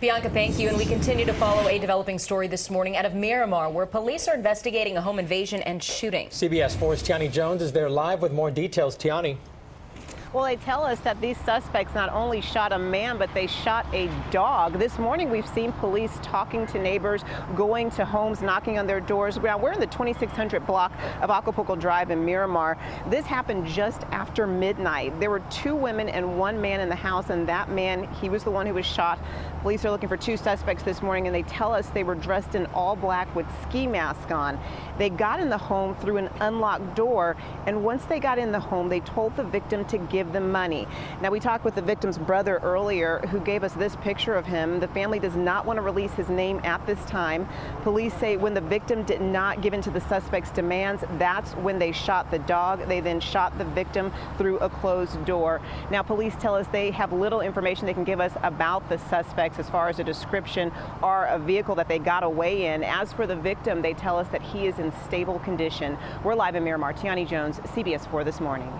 Bianca, thank you. And we continue to follow a developing story this morning out of Miramar, where police are investigating a home invasion and shooting. CBS 4's Tiani Jones is there live with more details. Tiani. Well, they tell us that these suspects not only shot a man, but they shot a dog. This morning, we've seen police talking to neighbors, going to homes, knocking on their doors. Now, we're in the 2600 block of Acapulco Drive in Miramar. This happened just after midnight. There were two women and one man in the house, and that man, he was the one who was shot. Police are looking for two suspects this morning, and they tell us they were dressed in all black with ski masks on. They got in the home through an unlocked door, and once they got in the home, they told the victim to give give them money. Now, we talked with the victim's brother earlier who gave us this picture of him. The family does not want to release his name at this time. Police say when the victim did not give in to the suspect's demands, that's when they shot the dog. They then shot the victim through a closed door. Now, police tell us they have little information they can give us about the suspects as far as a description or a vehicle that they got away in. As for the victim, they tell us that he is in stable condition. We're live in Miramar. Tiani Jones, CBS 4 this morning.